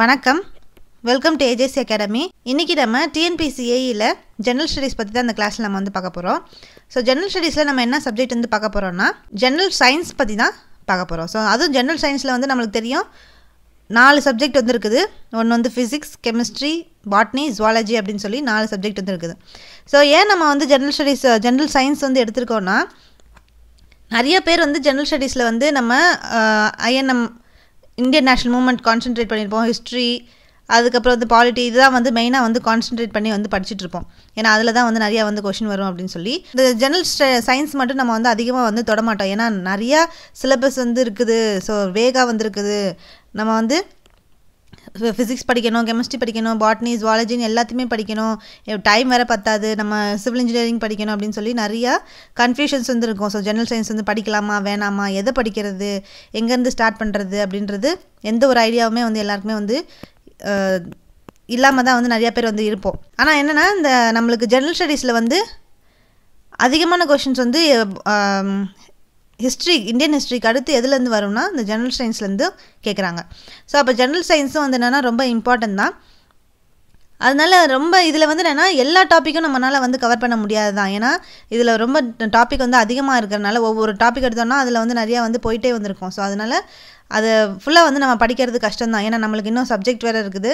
வணக்கம். Welcome to AJC academy இன்றைக்கி நம்ம டிஎன்பிசிஏயில் ஜென்ரல் ஸ்டடீஸ் பற்றி தான் அந்த கிளாஸில் நம்ம வந்து பார்க்க போகிறோம் ஸோ ஜென்ரல் ஸ்டடீஸில் நம்ம என்ன சப்ஜெக்ட் வந்து பார்க்க போகிறோம்னா ஜென்ரல் சயின்ஸ் பற்றி தான் பார்க்க போகிறோம் ஸோ அதுவும் ஜென்ரல் சயின்ஸில் வந்து நம்மளுக்கு தெரியும். நாலு சப்ஜெக்ட் வந்து இருக்குது. ஒன்று வந்து ஃபிசிக்ஸ் கெமிஸ்ட்ரி பாட்னி ஜுவாலஜி அப்படின்னு சொல்லி நாலு சப்ஜெக்ட் வந்து இருக்குது. ஸோ ஏன் நம்ம வந்து ஜென்ரல் ஸ்டடீஸ் ஜென்ரல் சயின்ஸ் வந்து எடுத்திருக்கோம்னா நிறைய பேர் வந்து ஜென்ரல் ஸ்டடீஸில் வந்து நம்ம INM Indian national movement concentrate பண்ணியிருப்போம் ஹிஸ்ட்ரி அதுக்கப்புறம் வந்து பாலிட்டி இதுதான் வந்து மெயினாக வந்து கான்சென்ட்ரேட் பண்ணி வந்து படிச்சுட்டு இருப்போம். ஏன்னா அதில் தான் வந்து நிறையா வந்து கொஷின் வரும் அப்படின்னு சொல்லி. இந்த ஜெனரல் சயின்ஸ் மட்டும் நம்ம வந்து அதிகமாக வந்து தொடமாட்டோம். ஏன்னா நிறையா சிலபஸ் வந்து இருக்குது. ஸோ வேகாக வந்து இருக்குது நம்ம வந்து ஃபிசிக்ஸ் படிக்கணும் கெமிஸ்ட்ரி படிக்கணும் பாட்னி ஜுவாலஜின்னு எல்லாத்தையுமே படிக்கணும். டைம் வேறு பத்தாது. நம்ம சிவில் இன்ஜினியரிங் படிக்கணும் அப்படின்னு சொல்லி நிறையா கன்ஃபியூஷன்ஸ் வந்து இருக்கும். ஸோ ஜெனரல் சயின்ஸ் வந்து படிக்கலாமா வேணாமா எதை படிக்கிறது எங்கேருந்து ஸ்டார்ட் பண்ணுறது அப்படின்றது எந்த ஒரு ஐடியாவுமே வந்து எல்லாருக்குமே வந்து இல்லாமல் தான் வந்து நிறையா பேர் வந்து இருப்போம். ஆனால் என்னென்னா இந்த நம்மளுக்கு ஜெனரல் ஸ்டடீஸில் வந்து அதிகமான கொஷின்ஸ் வந்து ஹிஸ்ட்ரி இந்தியன் ஹிஸ்ட்ரிக்கு அடுத்து எதுலேருந்து வரும்னா இந்த ஜெனரல் சயின்ஸ்லேருந்து கேட்குறாங்க ஸோ அப்போ ஜெனரல் சயின்ஸும் வந்து என்னென்னா ரொம்ப இம்பார்ட்டன்ட் தான். அதனால் ரொம்ப இதில் வந்து என்னென்னா எல்லா டாப்பிக்கும் நம்மளால் வந்து கவர் பண்ண முடியாது தான் ஏன்னா இதில் ரொம்ப டாபிக் வந்து அதிகமாக இருக்கிறனால ஒவ்வொரு டாபிக் எடுத்தோம்னா அதில் வந்து நிறையா வந்து போயிட்டே வந்திருக்கும். ஸோ அதனால் அதை ஃபுல்லாக வந்து நம்ம படிக்கிறது கஷ்டம் தான் ஏன்னா நம்மளுக்கு இன்னும் சப்ஜெக்ட் வேறு இருக்குது.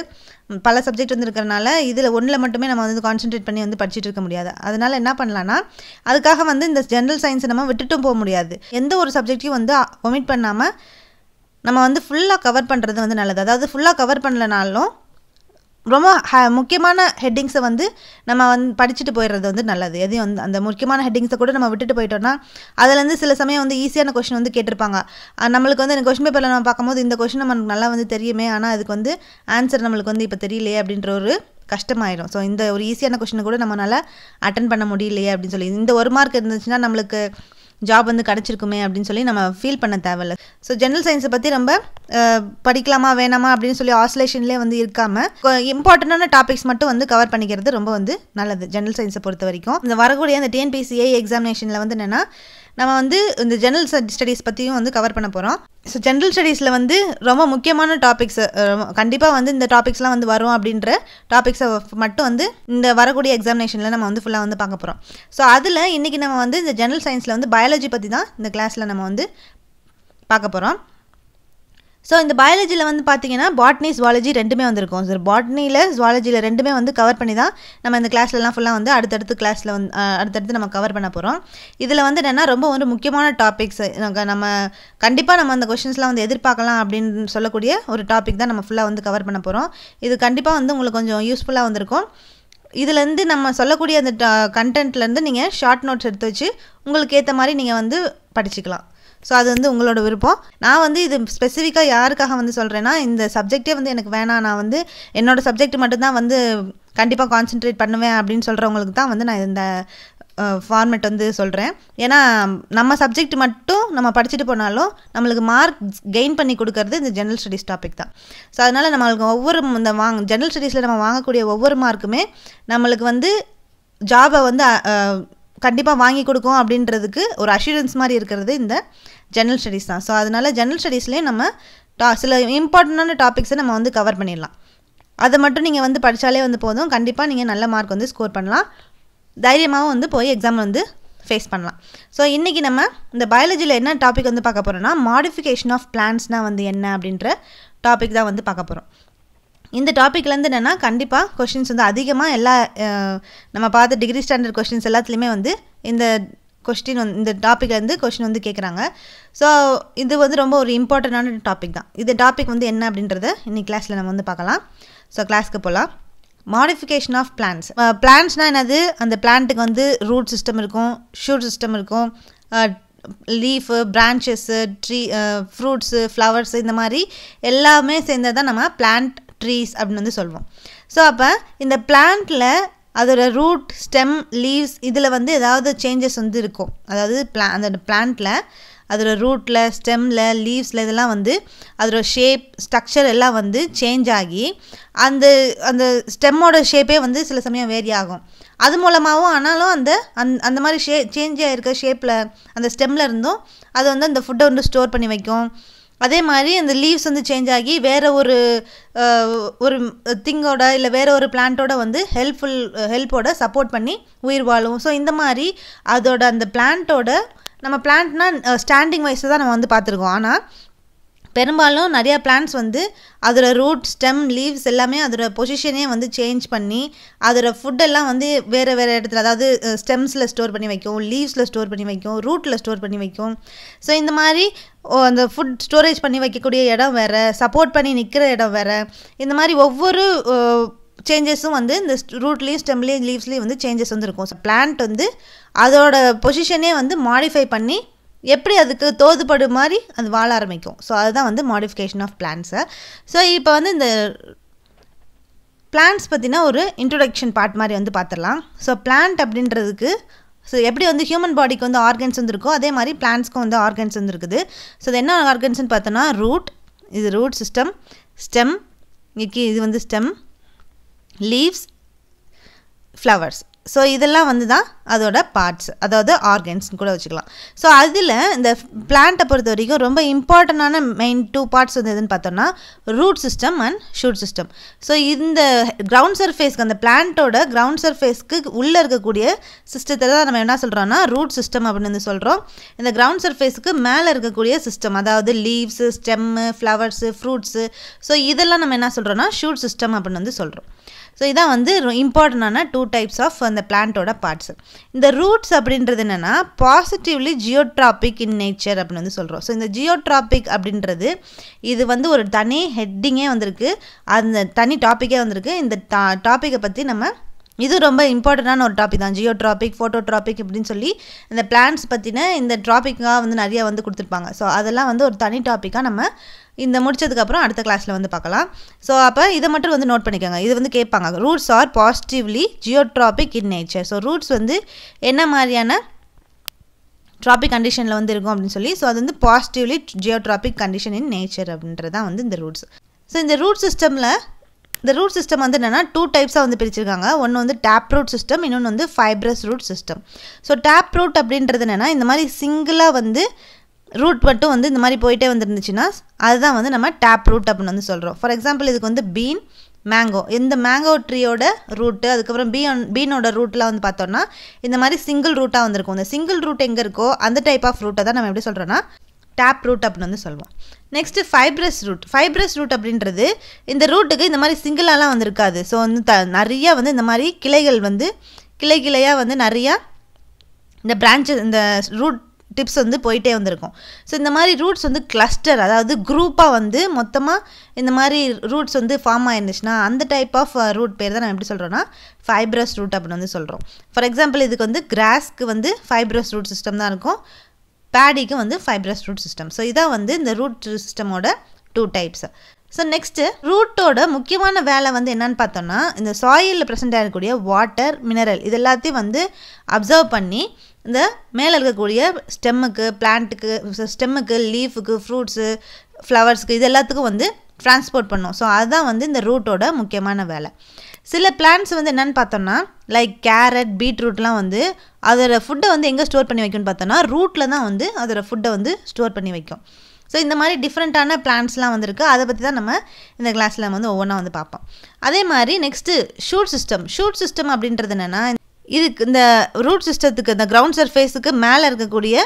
பல சப்ஜெக்ட் வந்து இருக்கிறனால இதில் ஒன்றில் மட்டுமே நம்ம வந்து கான்சென்ட்ரேட் பண்ணி வந்து படிச்சுட்டு இருக்க முடியாது. அதனால் என்ன பண்ணலான்னா அதுக்காக வந்து இந்த ஜென்ரல் சயின்ஸை நம்ம விட்டுட்டும் போக முடியாது. எந்த ஒரு சப்ஜெக்டையும் வந்து ஒமிட் பண்ணாமல் நம்ம வந்து ஃபுல்லாக கவர் பண்ணுறது வந்து நல்லது. அதாவது ஃபுல்லாக கவர் பண்ணலனாலும் ரொம்ப ஹ முக்கியமான ஹெட்டிங்ஸை வந்து நம்ம வந்து படிச்சுட்டு போயிடுறது வந்து நல்லது. எதையும் வந்து அந்த முக்கியமான ஹெட்டிங்ஸை கூட நம்ம விட்டுட்டு போயிட்டோம்னா அதுலேருந்து சில சமயம் வந்து ஈஸியான கொஷின் வந்து கேட்டிருப்பாங்க. நம்மளுக்கு வந்து கொஷின் பேப்பரில் நம்ம பார்க்கும்போது இந்த கொஷின் நமக்கு நல்லா வந்து தெரியுமே ஆனால் அதுக்கு வந்து ஆன்சர் நம்மளுக்கு வந்து இப்போ தெரியலையே அப்படின்ற ஒரு கஷ்டமாயிடும் ஸோ இந்த ஒரு ஈஸியான கொஷினை கூட நம்மளால் அட்டன் பண்ண முடியலையே அப்படின்னு சொல்லி இந்த ஒரு மார்க் இருந்துச்சுன்னா நம்மளுக்கு ஜாப் வந்து கிடச்சிருக்குமே அப்படின்னு சொல்லி நம்ம ஃபீல் பண்ண தேவையில்ல. ஸோ ஜென்ரல் சயின்ஸை பற்றி ரொம்ப படிக்கலாமா வேணாமா அப்படின்னு சொல்லி ஆசோலேஷன்லேயே வந்து இருக்காமல் இம்பார்ட்டண்ட்டான டாபிக்ஸ் மட்டும் வந்து கவர் பண்ணிக்கிறது ரொம்ப வந்து நல்லது ஜென்ரல் சயின்ஸை பொறுத்த வரைக்கும். இந்த வரக்கூடிய அந்த டிஎன்பிசிஏ எக்ஸாமினேஷனில் வந்து என்னென்னா நம்ம வந்து இந்த ஜென்ரல் ஸ்டடீஸ் பற்றியும் வந்து கவர் பண்ண போகிறோம் ஸோ ஜென்ரல் ஸ்டடீஸில் வந்து ரொம்ப முக்கியமான டாபிக்ஸ் கண்டிப்பாக வந்து இந்த டாபிக்ஸ்லாம் வந்து வரும் அப்படின்ற டாபிக்ஸை மட்டும் வந்து இந்த வரக்கூடிய எக்ஸாமினேஷனில் நம்ம வந்து ஃபுல்லாக வந்து பார்க்க போகிறோம் ஸோ அதில் இன்றைக்கி நம்ம வந்து இந்த ஜென்ரல் சயின்ஸில் வந்து பயாலஜி பற்றி தான் இந்த கிளாஸில் நம்ம வந்து பார்க்க போகிறோம் ஸோ இந்த பயாலஜியில் வந்து பார்த்தீங்கன்னா பாட்னி ஜுவாலஜி ரெண்டுமே வந்திருக்கும். சார் பாட்னியில் ஜுவாலஜியில் ரெண்டுமே வந்து கவர் பண்ணி தான் நம்ம இந்த கிளாஸ்லலாம் ஃபுல்லாக வந்து அடுத்தடுத்து கிளாஸில் வந்து அடுத்தடுத்து நம்ம கவர் பண்ண போகிறோம் இதில் வந்து என்னென்னா ரொம்ப வந்து முக்கியமான டாபிக்ஸ் நம்ம கண்டிப்பாக நம்ம அந்த கொஷின்ஸ்லாம் வந்து எதிர்பார்க்கலாம் அப்படின்னு சொல்லக்கூடிய ஒரு டாபிக் தான் நம்ம ஃபுல்லாக வந்து கவர் பண்ண போகிறோம் இது கண்டிப்பாக வந்து உங்களுக்கு கொஞ்சம் யூஸ்ஃபுல்லாக வந்திருக்கும். இதுலேருந்து நம்ம சொல்லக்கூடிய அந்த கண்டென்ட்லேருந்து நீங்கள் ஷார்ட் நோட்ஸ் எடுத்து வச்சு உங்களுக்கு ஏற்ற மாதிரி நீங்கள் வந்து படிச்சுக்கலாம். ஸோ அது வந்து உங்களோட விருப்பம். நான் வந்து இது ஸ்பெசிஃபிக்காக யாருக்காக வந்து சொல்கிறேன்னா இந்த சப்ஜெக்டே வந்து எனக்கு வேணாம். நான் வந்து என்னோடய சப்ஜெக்ட் மட்டும்தான் வந்து கண்டிப்பாக கான்சென்ட்ரேட் பண்ணுவேன் அப்படின்னு சொல்கிறவங்களுக்கு தான் வந்து நான் இந்த ஃபார்மேட் வந்து சொல்கிறேன் ஏன்னா நம்ம சப்ஜெக்ட் மட்டும் நம்ம படிச்சுட்டு போனாலும் நம்மளுக்கு மார்க் கெயின் பண்ணி கொடுக்கறது இந்த ஜென்ரல் ஸ்டடீஸ் டாபிக் தான். ஸோ அதனால் நம்மளுக்கு ஒவ்வொரு இந்த வாங் ஜென்ரல் ஸ்டடீஸில் நம்ம வாங்கக்கூடிய ஒவ்வொரு மார்க்குமே நம்மளுக்கு வந்து ஜாபை வந்து கண்டிப்பாக வாங்கி கொடுக்கும் அப்படின்றதுக்கு ஒரு அஷூரன்ஸ் மாதிரி இருக்கிறது இந்த ஜென்ரல் ஸ்டடீஸ் தான். ஸோ அதனால் ஜெனரல் ஸ்டடீஸ்லேயே நம்ம டா சில இம்பார்ட்டண்டான டாபிக்ஸை நம்ம வந்து கவர் பண்ணிடலாம். அதை மட்டும் நீங்கள் வந்து படித்தாலே வந்து போதும். கண்டிப்பாக நீங்கள் நல்ல மார்க் வந்து ஸ்கோர் பண்ணலாம். தைரியமாகவும் வந்து போய் எக்ஸாம் வந்து ஃபேஸ் பண்ணலாம். ஸோ இன்றைக்கி நம்ம இந்த பயாலஜியில் என்ன டாபிக் வந்து பார்க்க போகிறோம்னா மாடிஃபிகேஷன் ஆஃப் பிளான்ஸ்னால் வந்து என்ன அப்படின்ற டாபிக் தான் வந்து பார்க்க போகிறோம் இந்த டாப்பிக்லேருந்து என்னென்னா கண்டிப்பாக கொஷின்ஸ் வந்து அதிகமாக எல்லா நம்ம பார்த்த டிகிரி ஸ்டாண்டர்ட் கொஷின்ஸ் எல்லாத்துலேயுமே வந்து இந்த கொஸ்டின் வந்து இந்த டாப்பிக்லேருந்து கொஷின் வந்து கேட்குறாங்க ஸோ இது வந்து ரொம்ப ஒரு இம்பார்ட்டண்டான டாபிக் தான். இந்த டாபிக் வந்து என்ன அப்படின்றத இன்னைக்கு கிளாஸில் நம்ம வந்து பார்க்கலாம். ஸோ கிளாஸ்க்கு போகலாம் மாடிஃபிகேஷன் ஆஃப் பிளான்ஸ் பிளான்ஸ்னால் என்னது? அந்த பிளான்ட்டுக்கு வந்து ரூட் சிஸ்டம் இருக்கும் ஷூட் சிஸ்டம் இருக்கும். Leaf branches tree fruits flowers இந்த மாதிரி எல்லாமே சேர்ந்தது தான் நம்ம பிளான்ட் ட்ரீஸ் அப்படின்னு வந்து சொல்லுவோம் ஸோ அப்போ இந்த பிளான்ட்டில் அதோட ரூட் ஸ்டெம் லீவ்ஸ் இதில் வந்து ஏதாவது சேஞ்சஸ் வந்து இருக்கும். அதாவது பிளா அந்த பிளான்ட்டில் அதோட ரூட்டில் ஸ்டெம்மில் லீவ்ஸில் இதெல்லாம் வந்து அதோட ஷேப் ஸ்ட்ரக்சர் எல்லாம் வந்து சேஞ்ச் ஆகி அந்த அந்த ஸ்டெம்மோட ஷேப்பே வந்து சில சமயம் வேரி ஆகும். அது மூலமாகவும் ஆனாலும் அந்த அந் அந்த மாதிரி ஷே சேஞ்ச் ஆகிருக்க ஷேப்பில் அந்த ஸ்டெம்மில் இருந்தும் அது வந்து அந்த ஃபுட்டை வந்து ஸ்டோர் பண்ணி வைக்கும். அதே மாதிரி அந்த லீவ்ஸ் வந்து சேஞ்ச் ஆகி வேறு ஒரு ஒரு திங்கோட இல்லை வேறு ஒரு பிளான்ட்டோட வந்து ஹெல்ப்ஃபுல் ஹெல்ப்போட சப்போர்ட் பண்ணி உயிர் வாழும் ஸோ இந்த மாதிரி அதோட அந்த பிளான்ட்டோட நம்ம பிளான்ட்னால் ஸ்டாண்டிங் வைஸ் தான் நம்ம வந்து பார்த்துருக்கோம். ஆனால் பெரும்பாலும் நிறையா பிளான்ஸ் வந்து அதில் ரூட் ஸ்டெம் லீவ்ஸ் எல்லாமே அதோட பொசிஷனே வந்து சேஞ்ச் பண்ணி அதோட ஃபுட்டெல்லாம் வந்து வேறு வேறு இடத்துல அதாவது ஸ்டெம்ஸில் ஸ்டோர் பண்ணி வைக்கும் லீவ்ஸில் ஸ்டோர் பண்ணி வைக்கும் ரூட்டில் ஸ்டோர் பண்ணி வைக்கும். ஸோ இந்த மாதிரி அந்த ஃபுட் ஸ்டோரேஜ் பண்ணி வைக்கக்கூடிய இடம் வேறு சப்போர்ட் பண்ணி நிற்கிற இடம் வேறு. இந்த மாதிரி ஒவ்வொரு சேஞ்சஸும் வந்து இந்த ரூட்லேயும் ஸ்டெம்லேயும் லீவ்ஸ்லேயும் வந்து சேஞ்சஸ் வந்து இருக்கும். ஸோ பிளான்ட் வந்து அதோட பொசிஷனே வந்து மாடிஃபை பண்ணி எப்படி அதுக்கு தோதுபடு மாதிரி அது வாழ ஆரம்பிக்கும். ஸோ அதுதான் வந்து மாடிஃபிகேஷன் ஆஃப் பிளான்ஸை ஸோ இப்போ வந்து இந்த பிளான்ஸ் பற்றினா ஒரு இன்ட்ரொடக்ஷன் பார்ட் மாதிரி வந்து பார்த்துடலாம் ஸோ பிளான்ட் அப்படின்றதுக்கு ஸோ எப்படி வந்து ஹியூமன் பாடிக்கு வந்து ஆர்கன்ஸ் வந்துருக்கோ அதே மாதிரி பிளான்ஸ்க்கும் வந்து ஆர்கன்ஸ் வந்து இருக்குது ஸோ அது என்ன ஆர்கன்ஸ்னு பார்த்தோன்னா ரூட் இது ரூட் சிஸ்டம் ஸ்டெம் இது வந்து ஸ்டெம் லீவ்ஸ் ஃப்ளவர்ஸ் ஸோ இதெல்லாம் வந்து தான் அதோட பார்ட்ஸ் அதாவது ஆர்கன்ஸ்னு கூட வச்சுக்கலாம். ஸோ அதில் இந்த பிளான்ட்டை பொறுத்த வரைக்கும் ரொம்ப இம்பார்ட்டண்டான மெயின் டூ பார்ட்ஸ் வந்து எதுன்னு பார்த்தோம்னா root system and shoot system so இந்த கிரவுண்ட் சர்ஃபேஸ்க்கு அந்த பிளான்ட்டோட கிரவுண்ட் சர்ஃபேஸ்க்கு உள்ளே இருக்கக்கூடிய சிஸ்டத்தை தான் நம்ம என்ன சொல்கிறோம்னா ரூட் சிஸ்டம் அப்படின்னு வந்து சொல்கிறோம் இந்த கிரவுண்ட் சர்ஃபேஸுக்கு மேலே இருக்கக்கூடிய சிஸ்டம் அதாவது leaves stem flowers fruits so இதெல்லாம் நம்ம என்ன சொல்கிறோம்னா ஷூட் சிஸ்டம் அப்படின்னு வந்து சொல்கிறோம் ஸோ இதான் வந்து இம்பார்ட்டண்டான டூ டைப்ஸ் ஆஃப் அந்த பிளான்ட்டோட பார்ட்ஸ் இந்த ரூட்ஸ் அப்படின்றது என்னென்னா பாசிட்டிவ்லி ஜியோட்ராபிக் இன் நேச்சர் அப்படின்னு வந்து சொல்கிறோம் ஸோ இந்த ஜியோட்ராபிக் அப்படின்றது இது வந்து ஒரு தனி ஹெட்டிங்கே வந்திருக்கு. அந்த தனி டாப்பிக்கே வந்திருக்கு. இந்த டா டாப்பிக்கை பற்றி நம்ம இது ரொம்ப இம்பார்ட்டண்டான ஒரு டாபிக் தான். ஜியோ ட்ராபிக் ஃபோட்டோ ட்ராபிக் அப்படின்னு சொல்லி இந்த பிளான்ஸ் பற்றின இந்த ட்ராபிக்காக வந்து நிறைய வந்து கொடுத்துருப்பாங்க. ஸோ அதெல்லாம் வந்து ஒரு தனி டாப்பிக்காக நம்ம இந்த முடிச்சதுக்கப்புறம் அடுத்த கிளாஸில் வந்து பார்க்கலாம். ஸோ அப்போ இதை மட்டும் வந்து நோட் பண்ணிக்கோங்க. இது வந்து கேட்பாங்க. Roots are positively geotropic in nature so roots வந்து என்ன மாதிரியான ட்ராபிக் கண்டிஷனில் வந்து இருக்கும் அப்படின்னு சொல்லி ஸோ அது வந்து positively geotropic condition in nature அப்படின்றது தான் வந்து இந்த ரூட்ஸ் ஸோ இந்த ரூட் சிஸ்டமில் இந்த ரூட் சிஸ்டம் வந்து என்னென்னா டூ டைப்ஸாக வந்து பிரிச்சிருக்காங்க. ஒன்று வந்து டேப் ரூட் சிஸ்டம் இன்னொன்று வந்து fibrous root system so tap root அப்படின்றது என்னென்னா இந்த மாதிரி சிங்கிளாக வந்து ரூட் மட்டும் வந்து இந்த மாதிரி போயிட்டே வந்துருந்துச்சுன்னா அதுதான் வந்து நம்ம டேப் ரூட் அப்படின்னு வந்து சொல்கிறோம் ஃபார் எக்ஸாம்பிள் இதுக்கு வந்து பீன் மேங்கோ இந்த மேங்கோ ட்ரீயோட ரூட்டு அதுக்கப்புறம் பீன் பீனோட ரூட்லாம் வந்து பார்த்தோம்னா இந்த மாதிரி சிங்கிள் ரூட்டாக வந்திருக்கும். இந்த சிங்கிள் ரூட் எங்கே இருக்கோ அந்த டைப் ஆஃப் ரூட்டை தான் நம்ம எப்படி சொல்கிறோன்னா டேப் ரூட் அப்படின்னு வந்து சொல்லுவோம் next fibrous root fibrous root அப்படின்றது இந்த ரூட்டுக்கு இந்த மாதிரி சிங்கிளாலாம் வந்திருக்காது. ஸோ வந்து த நிறையா வந்து இந்த மாதிரி கிளைகள் வந்து கிளை கிளையாக வந்து நிறையா இந்த பிரான்ச்சஸ் இந்த ரூட் டிப்ஸ் வந்து போயிட்டே வந்திருக்கும். ஸோ இந்த மாதிரி ரூட்ஸ் வந்து கிளஸ்டர் அதாவது குரூப்பாக வந்து மொத்தமாக இந்த மாதிரி ரூட்ஸ் வந்து ஃபார்ம் ஆயிருந்துச்சுன்னா அந்த டைப் ஆஃப் ரூட் பேர் தான் நம்ம எப்படி சொல்கிறோன்னா ஃபைப்ரஸ் ரூட் அப்படின்னு வந்து சொல்கிறோம் ஃபார் எக்ஸாம்பிள் இதுக்கு வந்து கிராஸ்க்கு வந்து ஃபைப்ரஸ் ரூட் சிஸ்டம் தான் இருக்கும். பேடிக்கு வந்து ஃபைப்ரஸ் ரூட் சிஸ்டம் ஸோ இதான் வந்து இந்த ரூட் சிஸ்டமோட டூ டைப்ஸ் ஸோ நெக்ஸ்ட்டு ரூட்டோட முக்கியமான வேலை வந்து என்னன்னு பார்த்தோம்னா இந்த சாயிலில் ப்ரெசென்ட் ஆகக்கூடிய வாட்டர் மினரல் இது எல்லாத்தையும் வந்து அப்சர்வ் பண்ணி இந்த மேலே இருக்கக்கூடிய ஸ்டெம்முக்கு பிளான்ட்டுக்கு ஸ்டெம்முக்கு லீஃபுக்கு ஃப்ரூட்ஸு ஃப்ளவர்ஸ்க்கு இது எல்லாத்துக்கும் வந்து ட்ரான்ஸ்போர்ட் பண்ணும். ஸோ அதுதான் வந்து இந்த ரூட்டோட முக்கியமான வேலை. சில பிளான்ட்ஸ் வந்து என்னென்னு பார்த்தோம்னா லைக் கேரட் பீட்ரூட்லாம் வந்து அதோட ஃபுட்டை வந்து எங்கே ஸ்டோர் பண்ணி வைக்கும்னு பார்த்தோன்னா ரூட்டில் தான் வந்து அதோட ஃபுட்டை வந்து ஸ்டோர் பண்ணி வைக்கும். ஸோ இந்த மாதிரி டிஃப்ரெண்ட்டான பிளான்ஸ்லாம் வந்திருக்கு. அதை பற்றி தான் நம்ம இந்த கிளாஸில் வந்து ஒவ்வொன்றா வந்து பார்ப்போம். அதே மாதிரி next shoot system shoot system அப்படின்றது என்னென்னா இதுக்கு இந்த ரூட் சிஸ்டத்துக்கு இந்த கிரவுண்ட் சர்ஃபேஸுக்கு மேலே இருக்கக்கூடிய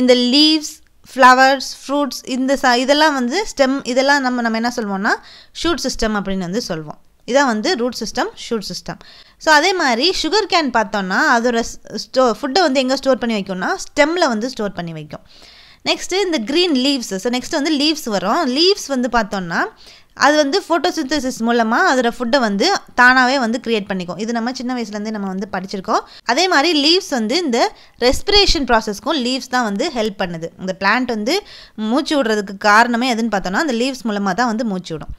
இந்த லீவ்ஸ் ஃப்ளவர்ஸ் ஃப்ரூட்ஸ் இந்த ச இதெல்லாம் வந்து ஸ்டெம் இதெல்லாம் நம்ம நம்ம என்ன சொல்லுவோம்னா ஷூட் சிஸ்டம் அப்படின்னு வந்து சொல்லுவோம் இதான் வந்து root system shoot system so அதே மாதிரி சுகர் கேன் பார்த்தோன்னா அதோட ஸ்டோ ஃபுட்டை வந்து எங்கே ஸ்டோர் பண்ணி வைக்கும்னா ஸ்டெம்மில் வந்து ஸ்டோர் பண்ணி வைக்கும். நெக்ஸ்ட்டு இந்த க்ரீன் லீவ்ஸ் ஸோ நெக்ஸ்ட்டு வந்து லீவ்ஸ் வரும். லீவ்ஸ் வந்து பார்த்தோன்னா அது வந்து ஃபோட்டோசிந்தசிஸ் மூலமாக அதோட ஃபுட்டை வந்து தானாகவே வந்து க்ரியேட் பண்ணிக்கும். இது நம்ம சின்ன வயசுலேருந்தே நம்ம வந்து படிச்சிருக்கோம். அதே மாதிரி லீவ்ஸ் வந்து இந்த ரெஸ்பிரேஷன் ப்ராசஸ்க்கும் லீவ்ஸ் தான் வந்து ஹெல்ப் பண்ணுது. இந்த பிளான்ட் வந்து மூச்சு விடுறதுக்கு காரணமே எதுன்னு பார்த்தோன்னா அந்த லீவ்ஸ் மூலமாக தான் வந்து மூச்சு விடும்.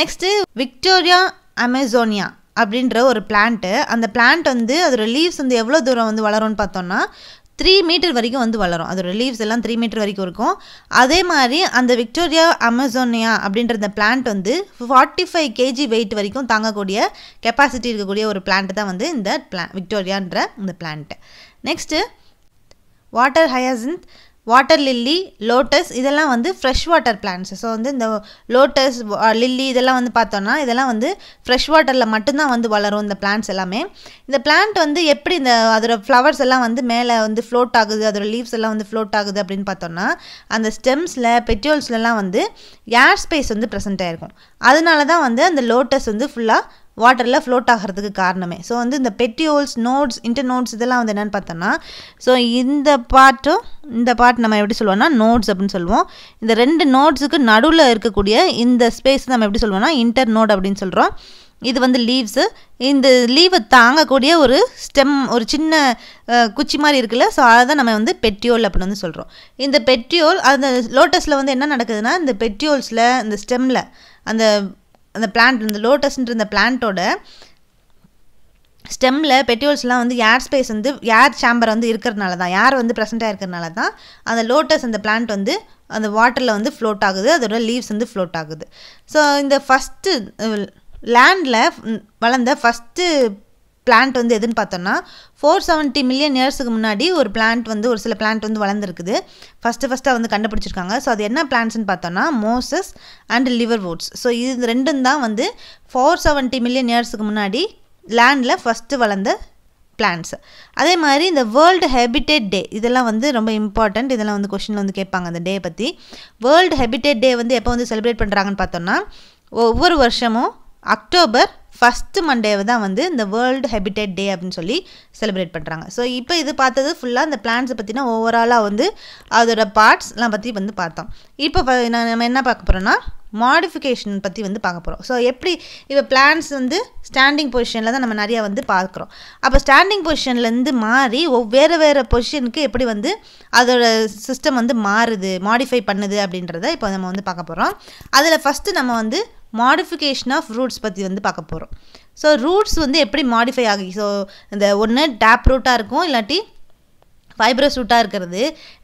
நெக்ஸ்ட்டு விக்டோரியா அமேசோனியா அப்படின்ற ஒரு பிளான்ட்டு அந்த பிளான்ட் வந்து அதோட லீவ்ஸ் வந்து எவ்வளோ தூரம் வந்து வளரும்னு பார்த்தோன்னா த்ரீ மீட்டர் வரைக்கும் வந்து வளரும். அதோட லீவ்ஸ் எல்லாம் த்ரீ மீட்டர் வரைக்கும் இருக்கும். அதே மாதிரி அந்த விக்டோரியா அமேசோனியா அப்படின்ற அந்த பிளான்ட் வந்து ஃபார்ட்டி ஃபைவ் கேஜி வெயிட் வரைக்கும் தாங்கக்கூடிய கெப்பாசிட்டி இருக்கக்கூடிய ஒரு பிளான்ட் தான் வந்து இந்த பிளா விக்டோரியான்ற இந்த plant next water hyacinth water lily lotus இதெல்லாம் வந்து ஃப்ரெஷ் வாட்டர் பிளான்ட்ஸ் ஸோ வந்து இந்த லோட்டஸ் லில்லி இதெல்லாம் வந்து பார்த்தோன்னா இதெல்லாம் வந்து ஃப்ரெஷ் வாட்டரில் மட்டும்தான் வந்து வளரும் இந்த பிளான்ட்ஸ் எல்லாமே. இந்த பிளான்ட் வந்து எப்படி இந்த அதோட ஃப்ளவர்ஸ் எல்லாம் வந்து மேலே வந்து ஃப்ளோட் ஆகுது அதோட லீவ்ஸ் எல்லாம் வந்து ஃப்ளோட் ஆகுது அப்படின்னு பார்த்தோன்னா அந்த ஸ்டெம்ஸில் பெட்யூல்ஸ்லலாம் வந்து ஏர் ஸ்பேஸ் வந்து ப்ரெசென்ட் ஆகிருக்கும் அதனால தான் வந்து அந்த லோட்டஸ் வந்து ஃபுல்லாக வாட்டரில் ஃப்ளோட் ஆகிறதுக்கு காரணமே. ஸோ வந்து இந்த பெட்டியோல்ஸ் நோட்ஸ் இன்டர் நோட்ஸ் இதெல்லாம் வந்து என்னென்னு பார்த்தோன்னா ஸோ இந்த பார்ட்டும் இந்த பார்ட் நம்ம எப்படி சொல்லுவோம்னா நோட்ஸ் அப்படின்னு சொல்லுவோம் இந்த ரெண்டு நோட்ஸுக்கு நடுவில் இருக்கக்கூடிய இந்த ஸ்பேஸ் நம்ம எப்படி சொல்லுவோம்னா இன்டர் நோட் அப்படின்னு சொல்கிறோம் இது வந்து லீவ்ஸு இந்த லீவை தாங்கக்கூடிய ஒரு ஸ்டெம் ஒரு சின்ன குச்சி மாதிரி இருக்குல்ல ஸோ அதை தான் நம்ம வந்து பெட்டியோல் அப்படின்னு வந்து சொல்கிறோம் இந்த பெட்டியோல் அந்த லோட்டஸில் வந்து என்ன நடக்குதுன்னா இந்த பெட்டியோல்ஸில் இந்த ஸ்டெம்மில் அந்த அந்த பிளான்ட் இந்த லோட்டஸ்ன்ற இந்த பிளான்ட்டோட ஸ்டெம்மில் பெட்டியோல்ஸ்லாம் வந்து ஏர் ஸ்பேஸ் வந்து ஏர் சேம்பர் வந்து இருக்கிறதுனால தான் ஏர் வந்து ப்ரெசென்ட்டாக இருக்கிறனால தான் அந்த லோட்டஸ் அந்த பிளான்ட் வந்து அந்த வாட்டரில் வந்து ஃப்ளோட் ஆகுது அதோட லீவ்ஸ் வந்து ஃப்ளோட் ஆகுது. ஸோ இந்த ஃபஸ்ட்டு லேண்டில் வளர்ந்த ஃபஸ்ட்டு பிளான்ட் வந்து எதுன்னு பார்த்தோன்னா ஃபோர் செவன்ட்டி மில்லியன் இயர்ஸுக்கு முன்னாடி ஒரு பிளான்ட் வந்து ஒரு சில பிளான்ட் வந்து வளர்ந்துருக்குது. ஃபஸ்ட்டு ஃபஸ்ட்டாக வந்து கண்டுபிடிச்சிருக்காங்க. ஸோ அது என்ன பிளான்ட்ஸ்னு பார்த்தோன்னா mosses and liverworts so இது ரெண்டும் தான் வந்து ஃபோர் செவன்ட்டி மில்லியன் இயர்ஸுக்கு முன்னாடி லேண்டில் ஃபஸ்ட்டு வளர்ந்த பிளான்ஸ் அதே மாதிரி இந்த வேர்ல்டு ஹெபிடேட் டே இதெல்லாம் வந்து ரொம்ப இம்பார்ட்டண்ட் இதெல்லாம் வந்து கொஷினில் வந்து கேட்பாங்க அந்த டே பற்றி வேர்ல்டு ஹெபிடேட் டே வந்து எப்போ வந்து செலிப்ரேட் பண்ணுறாங்கன்னு பார்த்தோன்னா ஒவ்வொரு வருஷமும் அக்டோபர் ஃபஸ்ட்டு மண்டேவை தான் வந்து இந்த வேர்ல்டு ஹெபிடேட் டே அப்படின்னு சொல்லி செலிப்ரேட் பண்ணுறாங்க ஸோ இப்போ இது பார்த்தது ஃபுல்லாக இந்த பிளான்ஸை பற்றினா ஓவராலாக வந்து அதோட பார்ட்ஸ்லாம் பற்றி வந்து பார்த்தோம். இப்போ நம்ம என்ன பார்க்க போகிறோன்னா மாடிஃபிகேஷன் பற்றி வந்து பார்க்க போகிறோம் ஸோ எப்படி இப்போ பிளான்ஸ் வந்து ஸ்டாண்டிங் பொசிஷனில் தான் நம்ம நிறையா வந்து பார்க்குறோம். அப்போ ஸ்டாண்டிங் பொசிஷன்லேருந்து மாறி வேறு வேறு பொசிஷனுக்கு எப்படி வந்து அதோட சிஸ்டம் வந்து மாறுது மாடிஃபை பண்ணுது அப்படின்றத இப்போ நம்ம வந்து பார்க்க போகிறோம் அதில் ஃபஸ்ட்டு நம்ம வந்து மாடிஃபிகேஷன் ஆஃப் ரூட்ஸ் பற்றி வந்து பார்க்க போகிறோம் ஸோ ரூட்ஸ் வந்து எப்படி மாடிஃபை ஆகி ஸோ இந்த ஒன்று டேப் ரூட்டாக இருக்கும் இல்லாட்டி ஃபைப்ரஸ் ரூட்டாக இருக்கிறது.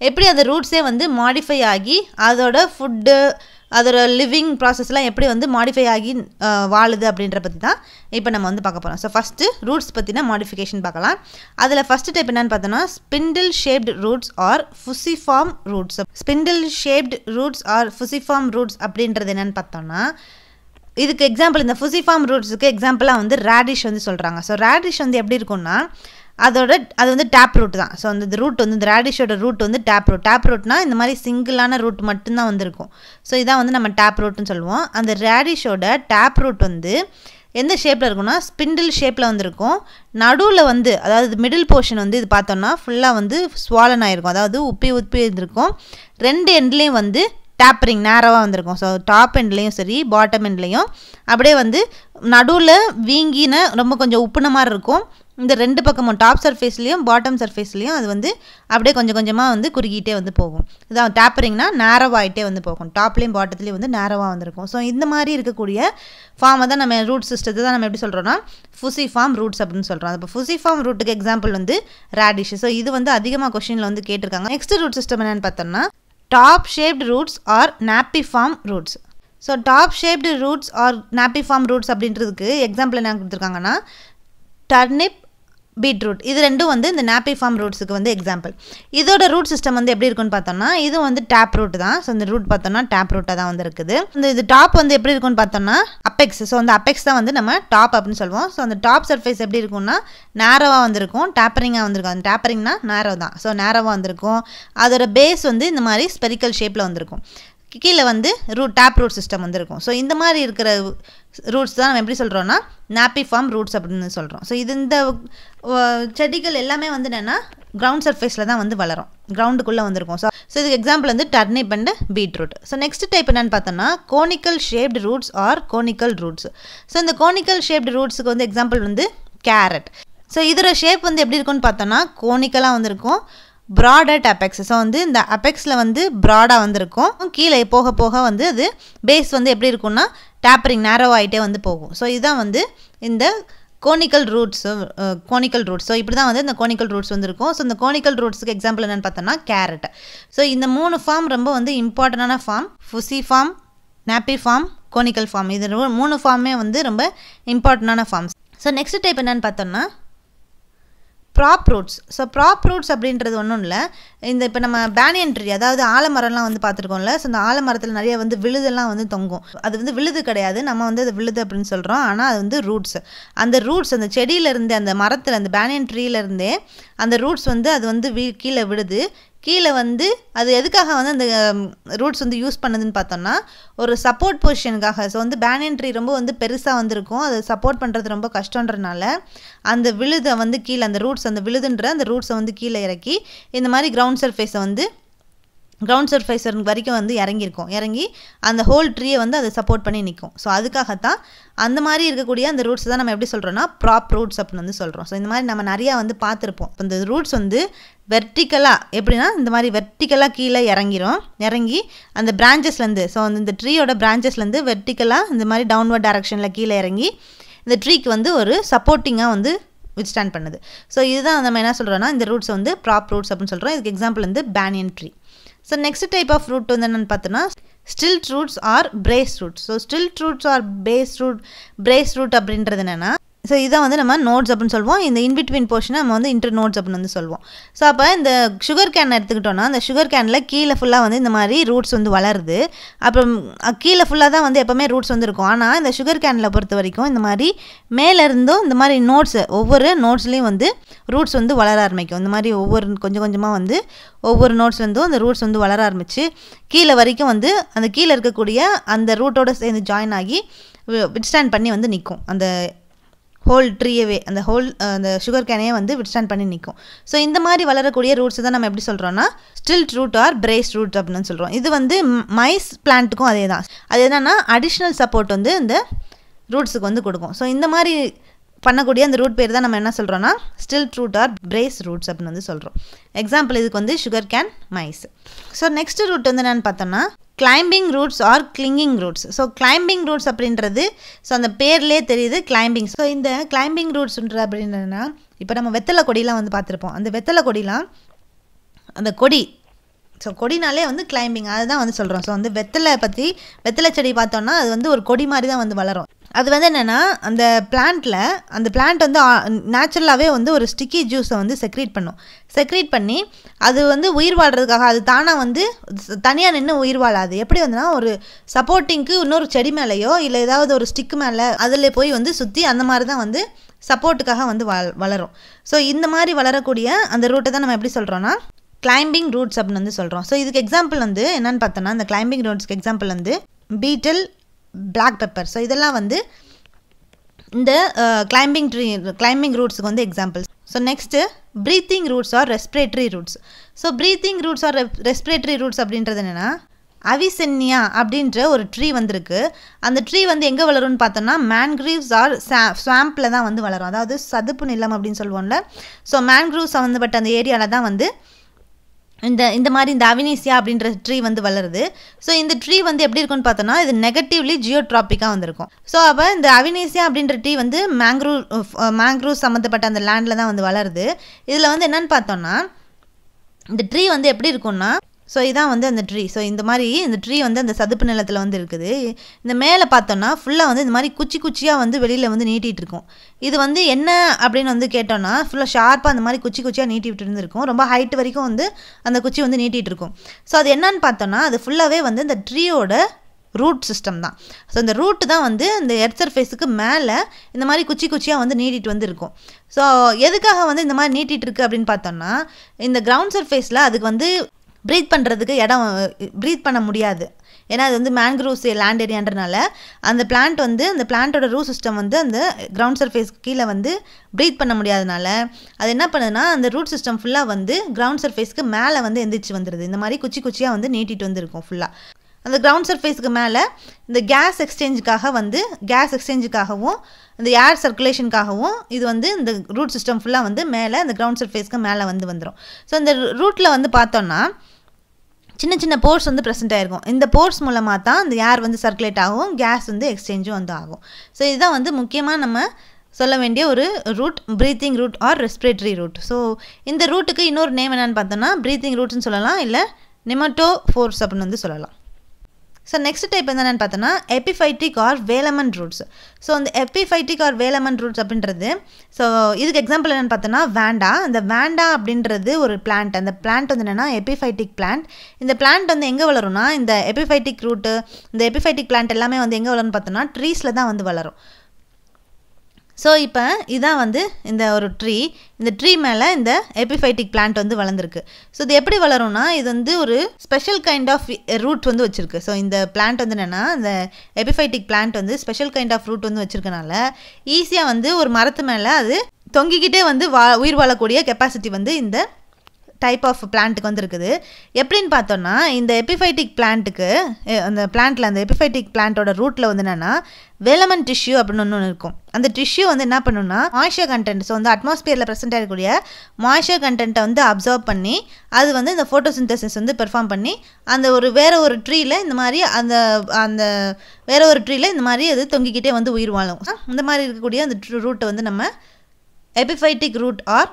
எப்படி அந்த ரூட்ஸே வந்து மாடிஃபை ஆகி அதோட ஃபுட்டு அதோட லிவிங் ப்ராசஸ்லாம் எப்படி வந்து மாடிஃபை ஆகி வாழுது அப்படின்ற பற்றி தான் இப்போ நம்ம வந்து பார்க்க போகிறோம் ஸோ ஃபஸ்ட்டு ரூட்ஸ் பற்றின மாடிஃபிகேஷன் பார்க்கலாம். அதில் ஃபஸ்ட்டு டைப் என்னென்னு பார்த்தோன்னா spindle shaped roots or fusiform roots spindle shaped roots or fusiform roots அப்படின்றது என்னென்னு பார்த்தோன்னா இதுக்கு எக்ஸாம்பிள் இந்த ஃபுசிஃபார்ம் ரூட்ஸுக்கு எக்ஸாம்பிளாக வந்து ரேடிஷ் வந்து சொல்கிறாங்க ஸோ ரேடிஷ் வந்து எப்படி இருக்கும்னா அதோட அது வந்து டேப் ரூட் தான். ஸோ அந்த ரூட் வந்து இந்த ரேடிஷோட ரூட் வந்து டேப் ரூட் டேப் ரூட்னா இந்த மாதிரி சிங்கிளான ரூட் மட்டும்தான் வந்திருக்கும். ஸோ இதான் வந்து நம்ம டேப் ரூட்னு சொல்லுவோம். அந்த ரேடிஷோட டேப் ரூட் வந்து எந்த ஷேப்பில் இருக்கும்னா ஸ்பிண்டில் ஷேப்பில் வந்திருக்கும். நடுவில் வந்து அதாவது மிடில் போர்ஷன் வந்து இது பார்த்தோம்னா ஃபுல்லாக வந்து ஸ்வாலன் ஆகிருக்கும் அதாவது உப்பி உப்பி இருந்திருக்கும். ரெண்டு எண்ட்லேயும் வந்து டேப்பரிங் நேரவாக வந்திருக்கும். ஸோ டாப் எண்ட்லேயும் சரி பாட்டம் எண்ட்லேயும் அப்படியே வந்து நடுவில் வீங்கின ரொம்ப கொஞ்சம் உப்புன மாதிரி இருக்கும். இந்த ரெண்டு பக்கமும் டாப் சர்ஃபேஸ்லேயும் பாட்டம் சர்ஃபேஸ்லேயும் அது வந்து அப்படியே கொஞ்சம் கொஞ்சமாக வந்து குறுகிட்டே வந்து போகும். இதான் டேப்பரிங்னா நேரவாகிட்டே வந்து போகும். டாப்லேயும் பாட்டத்துலேயும் வந்து நேரவாக வந்திருக்கும். ஸோ இந்த மாதிரி இருக்கக்கூடிய ஃபார்மை தான் நம்ம ரூட் சிஸ்டத்தை தான் நம்ம எப்படி சொல்கிறோன்னா ஃபுசி ஃபார்ம் ரூட்ஸ் அப்படின்னு சொல்கிறோம் இப்போ ஃபுசி ஃபார்ம் ரூட்டுக்கு எக்ஸாம்பிள் வந்து ரேடிஷ் ஸோ இது வந்து அதிகமாக கொஷினில் வந்து கேட்டிருக்காங்க. நெக்ஸ்ட் ரூட் சிஸ்டம் என்னென்னு பார்த்தோம்னா top shaped roots or napiform roots so top shaped roots or napiform roots அப்படின்றதுக்கு எக்ஸாம்பிள் என்ன கொடுத்துருக்காங்கன்னா டர்னிப் பீட்ரூட். இது ரெண்டும் வந்து இந்த நாப்பி ஃபார்ம் ரூட்ஸுக்கு வந்து எக்ஸாம்பிள் இதோட ரூட் சிஸ்டம் வந்து எப்படி இருக்குன்னு பார்த்தோம்னா இது வந்து டேப் ரூட் தான். ஸோ இந்த ரூட் பார்த்தோம்னா டேப் ரூட்டாக தான் வந்து இருக்குது இந்த இது டாப் வந்து எப்படி இருக்குன்னு பார்த்தோம்னா அப்பெக்ஸ் ஸோ அந்த அப்பெக்ஸ் தான் வந்து நம்ம டாப் அப்படின்னு சொல்லுவோம். ஸோ அந்த டாப் சர்ஃபேஸ் எப்படி இருக்கும்னா நேரவாக வந்திருக்கும். டேப்பரிங்காக வந்திருக்கும். அந்த டேப்பரிங்னா நேரோ தான். ஸோ நேரவாக வந்திருக்கும். அதோட பேஸ் வந்து இந்த மாதிரி ஸ்பெரிக்கல் ஷேப்பில் வந்திருக்கும். கீழே வந்து ரூட் டேப் ரூட் சிஸ்டம் வந்து இருக்கும் ஸோ இந்த மாதிரி இருக்கிற ரூட்ஸ் தான் நம்ம எப்படி சொல்கிறோன்னா நாப்பி ஃபார்ம் ரூட்ஸ் அப்படின்னு சொல்கிறோம் ஸோ இது இந்த செடிகள் எல்லாமே வந்து என்னென்னா கிரவுண்ட் சர்ஃபேஸில் தான் வந்து வளரும். கிரவுண்டுக்குள்ளே வந்திருக்கும். ஸோ ஸோ இதுக்கு எக்ஸாம்பிள் வந்து turnip and beetroot so next type என்னென்னு பார்த்தோன்னா conical shaped roots or conical roots so இந்த கோனிக்கல் ஷேப்டு ரூட்ஸுக்கு வந்து எக்ஸாம்பிள் வந்து கேரட் ஸோ இதோட ஷேப் வந்து எப்படி இருக்குன்னு பார்த்தோன்னா கோனிக்கலாக வந்திருக்கும். ப்ராடட் அபெக்ஸ் ஸோ வந்து இந்த அப்பெக்ஸில் வந்து ப்ராடாக வந்திருக்கும். கீழே போக போக வந்து அது பேஸ் வந்து எப்படி இருக்கும்னா டேப்பரிங் நேரோ ஆகிட்டே வந்து போகும். ஸோ இதுதான் வந்து இந்த conical roots conical roots so இப்படி தான் வந்து இந்த கோனிக்கல் ரூட்ஸ் வந்து இருக்கும் ஸோ இந்த கோனிக்கல் ரூட்ஸுக்கு எக்ஸாம்பிள் என்னென்னு பார்த்தோம்னா கேரட் ஸோ இந்த மூணு ஃபார்ம் ரொம்ப வந்து இம்பார்ட்டண்டான form fusiform napiform conical form இது மூணு ஃபார்மே வந்து ரொம்ப இம்பார்ட்டண்டான ஃபார்ம்ஸ் ஸோ நெக்ஸ்ட் டைப் என்னென்னு பார்த்தோம்னா prop roots so prop roots அப்படின்றது ஒன்றும் இல்லை. இந்த இப்போ நம்ம பேனியன் ட்ரீ அதாவது ஆலமரம்லாம் வந்து பார்த்துருக்கோம்ல. ஸோ அந்த ஆலமரத்தில் நிறைய வந்து விழுதெல்லாம் வந்து தொங்கும். அது வந்து விழுது கிடையாது. நம்ம வந்து அது விழுது அப்படின்னு சொல்கிறோம் ஆனால் அது வந்து ரூட்ஸ் அந்த ரூட்ஸ் அந்த செடியிலேருந்து அந்த மரத்தில் அந்த பேனியன் ட்ரீலேருந்தே அந்த ரூட்ஸ் வந்து அது வந்து வீ கீழே விழுது. கீழே வந்து அது எதுக்காக வந்து அந்த ரூட்ஸ் வந்து யூஸ் பண்ணுதுன்னு பார்த்தோம்னா ஒரு சப்போர்ட் பொசிஷனுக்காக ஸோ வந்து பேனியன் ட்ரீ ரொம்ப வந்து பெருசாக வந்திருக்கும். அதை சப்போர்ட் பண்ணுறது ரொம்ப கஷ்டன்றனால அந்த விழுதை வந்து கீழே அந்த ரூட்ஸ் அந்த விழுதுன்ற அந்த ரூட்ஸை வந்து கீழே இறக்கி இந்த மாதிரி கிரவுண்ட் சர்ஃபேஸை வந்து கிரவுண்ட் சர்ஃபைசர் வரைக்கும் வந்து இறங்கியிருக்கும். இறங்கி அந்த ஹோல் ட்ரீயை வந்து அதை சப்போர்ட் பண்ணி நிற்கும் ஸோ அதுக்காகத்தான் அந்த மாதிரி இருக்கக்கூடிய அந்த ரூட்ஸ் தான் நம்ம எப்படி சொல்கிறோன்னா ப்ராப் ரூட்ஸ் அப்படின்னு வந்து சொல்கிறோம் ஸோ இந்த மாதிரி நம்ம நிறையா வந்து பார்த்துருப்போம். இந்த ரூட்ஸ் வந்து வெர்டிக்கலாக எப்படின்னா இந்த மாதிரி வெர்டிக்கலாக கீழே இறங்கிரும். இறங்கி அந்த பிரான்ச்சஸ்லேருந்து ஸோ இந்த ட்ரீயோட பிரான்ச்சஸ்லேருந்து வெர்டிக்கலாக இந்த மாதிரி டவுன்வர்ட் டேரக்ஷனில் கீழே இறங்கி இந்த ட்ரீக்கு வந்து ஒரு சப்போர்ட்டிங்காக வந்து வித்ஸ்டாண்ட் பண்ணுது. ஸோ இதுதான் நம்ம என்ன சொல்கிறோன்னா இந்த ரூட்ஸ் வந்து ப்ராப் ரூட்ஸ் அப்படின்னு சொல்கிறோம் இதுக்கு எக்ஸாம்பிள் வந்து banyan tree so next type of root வந்து என்னென்னு பார்த்தோன்னா stilt roots or brace roots so stilt roots or base root brace root அப்படின்றது என்னென்னா ஸோ இதான் வந்து நம்ம நோட்ஸ் அப்படின்னு சொல்லுவோம் இந்த இன்பிட்வீன் போர்ஷனை நம்ம வந்து இன்டர் நோட்ஸ் அப்படின்னு வந்து சொல்லுவோம் ஸோ அப்போ இந்த சுகர் கேன் எடுத்துக்கிட்டோன்னா அந்த சுகர் கேனில் கீழே ஃபுல்லாக வந்து இந்த மாதிரி ரூட்ஸ் வந்து வளருது. அப்புறம் கீழே ஃபுல்லாக தான் வந்து எப்போவுமே ரூட்ஸ் வந்து இருக்கும். ஆனால் இந்த சுகர் கேனில் பொறுத்த வரைக்கும் இந்த மாதிரி மேலேருந்தும் இந்த மாதிரி நோட்ஸ் ஒவ்வொரு நோட்ஸ்லேயும் வந்து ரூட்ஸ் வந்து வளர ஆரம்பிக்கும். இந்த மாதிரி ஒவ்வொரு கொஞ்சம் கொஞ்சமாக வந்து ஒவ்வொரு நோட்ஸ்லேருந்தும் அந்த ரூட்ஸ் வந்து வளர ஆரம்பித்து கீழே வரைக்கும் வந்து அந்த கீழே இருக்கக்கூடிய அந்த ரூட்டோட சேர்ந்து ஜாயின் ஆகி விட்ஸ்டாண்ட் பண்ணி வந்து நிற்கும் அந்த ஹோல் ட்ரீயவே அந்த ஹோல் அந்த சுகர் கேனையே வந்து விட்ஸ்டாண்ட் பண்ணி நிற்கும் ஸோ இந்த மாதிரி வளரக்கூடிய ரூட்ஸ் தான் நம்ம எப்படி சொல்கிறோன்னா stilt root or brace root அப்படின்னு சொல்கிறோம் இது வந்து மைஸ் பிளான்ட்டுக்கும் அதே தான். அது என்னென்னா அடிஷ்னல் சப்போர்ட் வந்து இந்த ரூட்ஸுக்கு வந்து கொடுக்கும். ஸோ இந்த மாதிரி பண்ணக்கூடிய அந்த ரூட் பேர் தான் நம்ம என்ன சொல்கிறோன்னா stilt root or brace roots அப்படின்னு வந்து சொல்கிறோம் எக்ஸாம்பிள் இதுக்கு வந்து sugar cane maize so next root வந்து என்னென்னு பார்த்தோன்னா climbing roots or clinging roots so climbing roots அப்படின்றது ஸோ அந்த பேர்லேயே தெரியுது கிளைம்பிங் ஸோ இந்த கிளைம்பிங் ரூட்ஸ்ன்ற அப்படின்னா இப்போ நம்ம வெத்தலை கொடியெலாம் வந்து பார்த்துருப்போம். அந்த வெத்தலை கொடிலாம் அந்த கொடி ஸோ கொடினாலே வந்து கிளைம்பிங் அதுதான் வந்து சொல்கிறோம் ஸோ வந்து வெத்தலை பற்றி வெத்தலை செடி பார்த்தோன்னா அது வந்து ஒரு கொடி மாதிரி தான் வந்து வளரும். அது வந்து என்னென்னா அந்த பிளான்ட்டில் அந்த பிளான்ட் வந்து நேச்சுரலாகவே வந்து ஒரு ஸ்டிக்கி ஜூஸை வந்து செக்ரீட் பண்ணும். செக்ரேட் பண்ணி அது வந்து உயிர் வாழ்கிறதுக்காக அது தானாக வந்து தனியாக நின்று உயிர் வாழாது. எப்படி வந்துன்னா ஒரு சப்போர்ட்டிங்க்கு இன்னொரு செடி மேலேயோ இல்லை ஏதாவது ஒரு ஸ்டிக்கு மேலே அதில் போய் வந்து சுற்றி அந்த மாதிரி தான் வந்து சப்போர்ட்டுக்காக வந்து வள வளரும். ஸோ இந்த மாதிரி வளரக்கூடிய அந்த ரூட்டை தான் நம்ம எப்படி சொல்கிறோன்னா கிளைம்பிங் ரூட்ஸ் அப்படின்னு வந்து சொல்கிறோம் ஸோ இதுக்கு எக்ஸாம்பிள் வந்து என்னென்னு பார்த்தோன்னா இந்த கிளைம்பிங் ரூட்ஸ்க்கு எக்ஸாம்பிள் வந்து பீட்டில் பிளாக் பெப்பர் ஸோ இதெல்லாம் வந்து இந்த கிளைம்பிங் ட்ரீ கிளைம்பிங் ரூட்ஸுக்கு வந்து examples so next breathing roots or respiratory roots so breathing roots or respiratory roots அப்படின்றது என்னென்னா அவிசென்னியா அப்படின்ற ஒரு ட்ரீ வந்திருக்கு. அந்த ட்ரீ வந்து எங்கே வளரும்னு பார்த்தோம்னா மேன்க்ரீவ்ஸ் ஆர் ஸ்வாம்பில் தான் வந்து வளரும். அதாவது சதுப்பு நிலம் அப்படின்னு சொல்லுவோம்ல. ஸோ மேன்க்ரூவ்ஸ் சம்மந்தப்பட்ட அந்த ஏரியாவில் தான் வந்து இந்த இந்த மாதிரி இந்த அவினீசியா அப்படின்ற ட்ரீ வந்து வளருது. ஸோ இந்த ட்ரீ வந்து எப்படி இருக்கும்னு பார்த்தோன்னா இது நெகட்டிவ்லி ஜியோட்ராபிக்காக வந்திருக்கும். ஸோ அப்போ இந்த அவினீசியா அப்படின்ற ட்ரீ வந்து மேங்க்ரூ மேங்க்ரூவ் சம்மந்தப்பட்ட அந்த லேண்டில் தான் வந்து வளருது. இதில் வந்து என்னென்னு பார்த்தோன்னா இந்த ட்ரீ வந்து எப்படி இருக்கும்னா ஸோ இதான் வந்து அந்த ட்ரீ ஸோ இந்த மாதிரி இந்த ட்ரீ வந்து அந்த சதுப்பு நிலத்தில் வந்து இருக்குது. இந்த மேலே பார்த்தோன்னா ஃபுல்லாக வந்து இந்த மாதிரி குச்சி குச்சியாக வந்து வெளியில் வந்து நீட்டிகிட்டு இருக்கும். இது வந்து என்ன அப்படின்னு வந்து கேட்டோன்னா ஃபுல்லாக ஷார்ப்பாக அந்த மாதிரி குச்சி குச்சியாக நீட்டிகிட்டு இருந்திருக்கும். ரொம்ப ஹைட் வரைக்கும் வந்து அந்த குச்சி வந்து நீட்டிகிட்டு இருக்கும். ஸோ அது என்னன்னு பார்த்தோன்னா அது ஃபுல்லாகவே வந்து இந்த ட்ரீயோட ரூட் சிஸ்டம் தான். ஸோ இந்த ரூட்டு தான் வந்து இந்த எர்த் சர்ஃபேஸுக்கு மேலே இந்த மாதிரி குச்சி குச்சியாக வந்து நீட்டிட்டு வந்து இருக்கும் ஸோ எதுக்காக வந்து இந்த மாதிரி நீட்டிகிட்டு இருக்குது அப்படின்னு பார்த்தோன்னா இந்த கிரவுண்ட் சர்ஃபேஸில் அதுக்கு வந்து ப்ரீத் பண்ணுறதுக்கு இடம் ப்ரீத் பண்ண முடியாது. ஏன்னா அது வந்து மேன்க்ரூவ்ஸ் லேண்ட் ஏரியான்றனால அந்த பிளான்ட் வந்து அந்த பிளான்ட்டோட ரூ சிஸ்டம் வந்து அந்த கிரவுண்ட் சர்ஃபேஸ் கீழே வந்து ப்ரீத் பண்ண முடியாதனால அது என்ன பண்ணுதுன்னா அந்த ரூட் சிஸ்டம் ஃபுல்லாக வந்து கிரவுண்ட் சர்ஃபேஸ்க்கு மேலே வந்து எந்திரிச்சு வந்துடுது இந்த மாதிரி குச்சி குச்சியாக வந்து நீட்டிட்டு வந்துருக்கும் ஃபுல்லாக அந்த கிரவுண்ட் சர்ஃபேஸுக்கு மேலே இந்த கேஸ் எக்ஸ்சேஞ்சுக்காக வந்து கேஸ் எக்ஸ்சேஞ்சுக்காகவும் இந்த ஏர் சர்க்குலேஷனுக்காகவும் இது வந்து இந்த ரூட் சிஸ்டம் ஃபுல்லாக வந்து மேலே இந்த கிரவுண்ட் சர்ஃபேஸ்க்கு மேலே வந்து வந்துடும் ஸோ இந்த ரூட்டில் வந்து பார்த்தோன்னா சின்ன சின்ன போர்ஸ் வந்து ப்ரெசென்ட் ஆகிருக்கும் இந்த போர்ஸ் மூலமாக தான் இந்த ஏர் வந்து சர்க்குலேட் ஆகும் கேஸ் வந்து எக்ஸ்சேஞ்சும் வந்து ஆகும். ஸோ இதுதான் வந்து முக்கியமாக நம்ம சொல்ல வேண்டிய ஒரு root breathing root or respiratory root so இந்த ரூட்டுக்கு இன்னொரு நேம் என்னென்னு பார்த்தோன்னா ப்ரீத்திங் ரூட்ஸ்னு சொல்லலாம் இல்லை நிமட்டோ ஃபோர்ஸ் அப்படின்னு வந்து சொல்லலாம். ஸோ நெக்ஸ்ட் டைப் என்னென்னு பார்த்தோன்னா epiphytic or velamen roots so அந்த எபிஃபைட்டிக் ஆர் வேலமன் ரூட்ஸ் அப்படின்றது ஸோ இதுக்கு எக்ஸாம்பிள் என்னென்னு பார்த்தோன்னா வேண்டா இந்த வேண்டா அப்படின்றது ஒரு பிளான்ட் அந்த பிளான்ட் வந்து என்னென்னா எபிஃபைட்டிக் பிளான்ட் இந்த பிளான்ட் வந்து எங்கே வளரும்னா இந்த எபிஃபைட்டிக் ரூட்டு இந்த எபிஃபைட்டிக் பிளான்ட் எல்லாமே வந்து எங்கே வளரும்னு பார்த்தோன்னா ட்ரீஸில் தான் வந்து வளரும். ஸோ இப்போ இதான் வந்து இந்த ஒரு ட்ரீ இந்த ட்ரீ மேலே இந்த எபிஃபைட்டிக் பிளான்ட் வந்து வளர்ந்துருக்கு. ஸோ இது எப்படி வளரும்னா இது வந்து ஒரு ஸ்பெஷல் கைண்ட் ஆஃப் ரூட் வந்து வச்சுருக்கு. ஸோ இந்த பிளான்ட் வந்து என்னென்னா இந்த எபிஃபைட்டிக் பிளான்ட் வந்து ஸ்பெஷல் கைண்ட் ஆஃப் ரூட் வந்து வச்சுருக்கனால ஈஸியாக வந்து ஒரு மரத்து மேலே அது தொங்கிக்கிட்டே வந்து வா உயிர் வாழக்கூடிய கெப்பாசிட்டி வந்து இந்த டைப் ஆஃப் பிளான்ட்டுக்கு வந்துருக்குது. எப்படின்னு பார்த்தோன்னா இந்த எபிஃபைட்டிக் பிளான்ட்டுக்கு அந்த பிளான்ட்டில் அந்த எபிஃபைட்டிக் பிளான்ட்டோட ரூட்டில் வந்து என்னென்னா வேலமன் டிஷ்யூ அப்படின்னு ஒன்று இருக்கும். அந்த டிஷ்யூ வந்து என்ன பண்ணுன்னா மாய்ஷர் கண்டென்ட் ஸோ வந்து அட்மாஸ்பியரில் ப்ரெசென்ட் ஆகக்கூடிய மாய்ஷர் கண்டென்ட்டை வந்து அப்சர்வ் பண்ணி அது வந்து இந்த ஃபோட்டோசிந்தசிஸ் வந்து பெர்ஃபார்ம் பண்ணி அந்த ஒரு வேற ஒரு ட்ரீயில் இந்த மாதிரி அந்த அந்த வேற ஒரு ட்ரீயில் இந்த மாதிரி அது தொங்கிக்கிட்டே வந்து உயிர் வாழும். இந்த மாதிரி இருக்கக்கூடிய அந்த ரூட்டை வந்து நம்ம epiphytic root or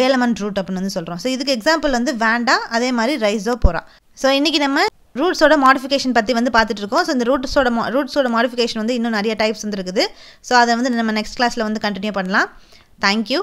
velamen root அப்படின்னு வந்து சொல்கிறோம் ஸோ இதுக்கு எக்ஸாம்பிள் வந்து வேண்டா அதே மாதிரி ரைஸோ போகிறா ஸோ இன்றைக்கி நம்ம ரூட்ஸோட மாடிஃபிகேஷன் பற்றி வந்து பார்த்துட்டு இருக்கோம். ஸோ இந்த ரூட்ஸோட மா ரூட்ஸோட மாடிஃபிகேஷன் வந்து இன்னும் நிறைய டைப்ஸ் வந்து இருக்குது. ஸோ அதை வந்து நம்ம நெக்ஸ்ட் கிளாஸில் வந்து கண்டினியூ பண்ணலாம். தேங்க்யூ